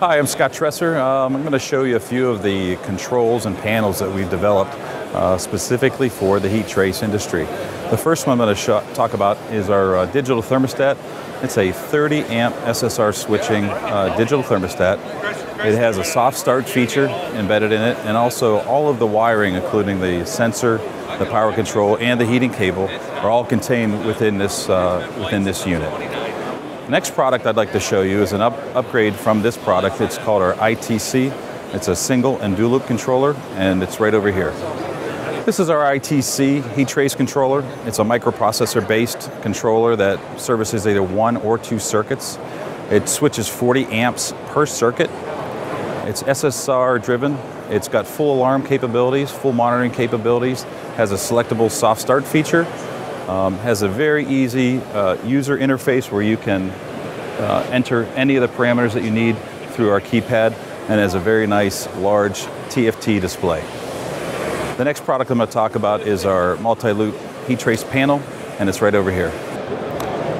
Hi, I'm Scott Treser. Um, I'm going to show you a few of the controls and panels that we've developed uh, specifically for the heat trace industry. The first one I'm going to talk about is our uh, digital thermostat. It's a 30 amp SSR switching uh, digital thermostat. It has a soft start feature embedded in it and also all of the wiring including the sensor, the power control and the heating cable are all contained within this, uh, within this unit. Next product I'd like to show you is an up upgrade from this product. It's called our ITC. It's a single and dual loop controller and it's right over here. This is our ITC heat trace controller. It's a microprocessor based controller that services either one or two circuits. It switches 40 amps per circuit. It's SSR driven. It's got full alarm capabilities, full monitoring capabilities, has a selectable soft start feature, um, has a very easy uh, user interface where you can uh, enter any of the parameters that you need through our keypad and has a very nice large TFT display. The next product I'm going to talk about is our multi-loop heat trace panel and it's right over here.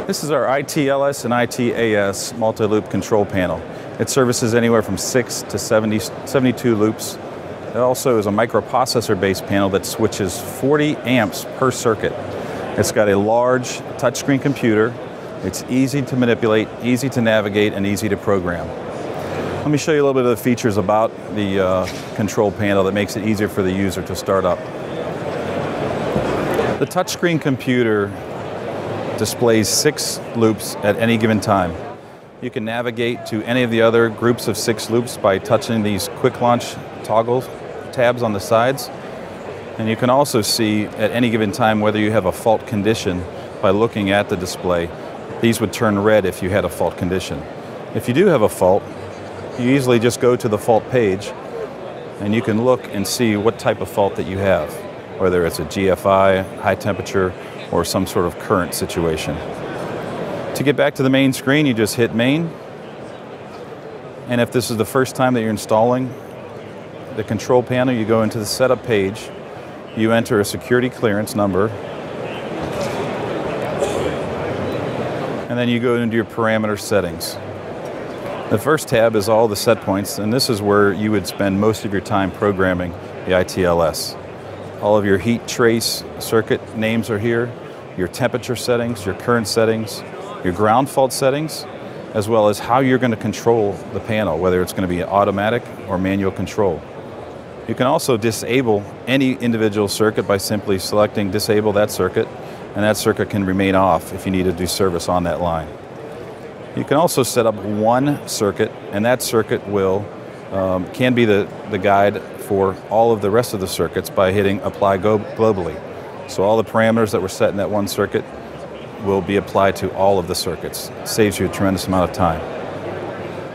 This is our ITLS and ITAS multi-loop control panel. It services anywhere from 6 to 70, 72 loops. It also is a microprocessor based panel that switches 40 amps per circuit. It's got a large touchscreen computer. It's easy to manipulate, easy to navigate, and easy to program. Let me show you a little bit of the features about the uh, control panel that makes it easier for the user to start up. The touchscreen computer displays six loops at any given time. You can navigate to any of the other groups of six loops by touching these quick launch toggle tabs on the sides. And you can also see at any given time whether you have a fault condition by looking at the display. These would turn red if you had a fault condition. If you do have a fault, you easily just go to the fault page and you can look and see what type of fault that you have, whether it's a GFI, high temperature, or some sort of current situation. To get back to the main screen, you just hit main. And if this is the first time that you're installing the control panel, you go into the setup page you enter a security clearance number, and then you go into your parameter settings. The first tab is all the set points, and this is where you would spend most of your time programming the ITLS. All of your heat trace circuit names are here, your temperature settings, your current settings, your ground fault settings, as well as how you're going to control the panel, whether it's going to be automatic or manual control. You can also disable any individual circuit by simply selecting disable that circuit and that circuit can remain off if you need to do service on that line. You can also set up one circuit and that circuit will um, can be the, the guide for all of the rest of the circuits by hitting apply go globally. So all the parameters that were set in that one circuit will be applied to all of the circuits. It saves you a tremendous amount of time.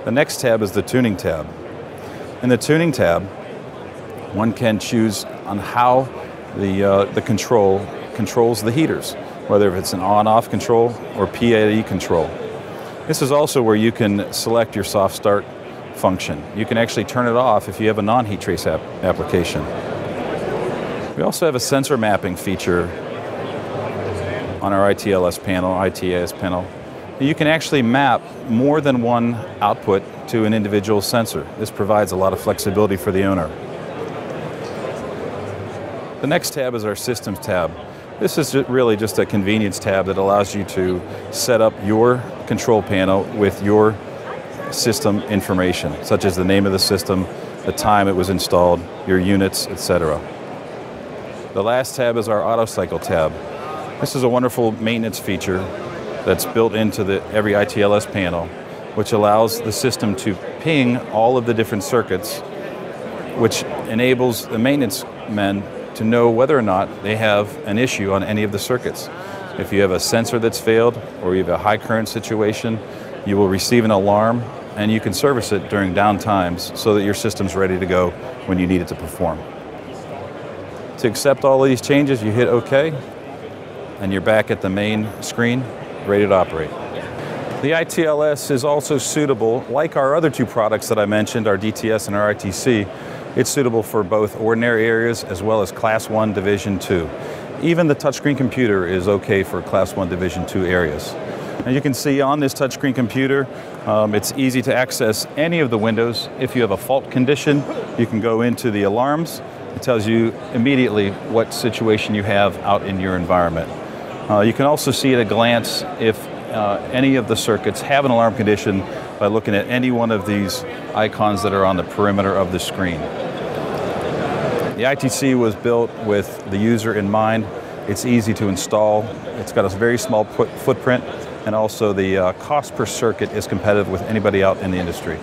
The next tab is the tuning tab. In the tuning tab, one can choose on how the, uh, the control controls the heaters, whether it's an on-off control or PAE control. This is also where you can select your soft start function. You can actually turn it off if you have a non-heat trace ap application. We also have a sensor mapping feature on our ITLS panel, ITAS panel. You can actually map more than one output to an individual sensor. This provides a lot of flexibility for the owner. The next tab is our Systems tab. This is really just a convenience tab that allows you to set up your control panel with your system information, such as the name of the system, the time it was installed, your units, etc. The last tab is our auto cycle tab. This is a wonderful maintenance feature that's built into the, every ITLS panel, which allows the system to ping all of the different circuits, which enables the maintenance men to know whether or not they have an issue on any of the circuits. If you have a sensor that's failed or you have a high current situation, you will receive an alarm and you can service it during down times so that your system's ready to go when you need it to perform. To accept all of these changes, you hit OK, and you're back at the main screen, ready to operate. The ITLS is also suitable, like our other two products that I mentioned, our DTS and our ITC, it's suitable for both ordinary areas as well as Class 1 Division 2. Even the touchscreen computer is okay for Class 1 Division 2 areas. And you can see on this touchscreen computer, Um, it's easy to access any of the windows. If you have a fault condition, you can go into the alarms. It tells you immediately what situation you have out in your environment. Uh, you can also see at a glance if uh, any of the circuits have an alarm condition by looking at any one of these icons that are on the perimeter of the screen. The ITC was built with the user in mind. It's easy to install. It's got a very small footprint and also the uh, cost per circuit is competitive with anybody out in the industry.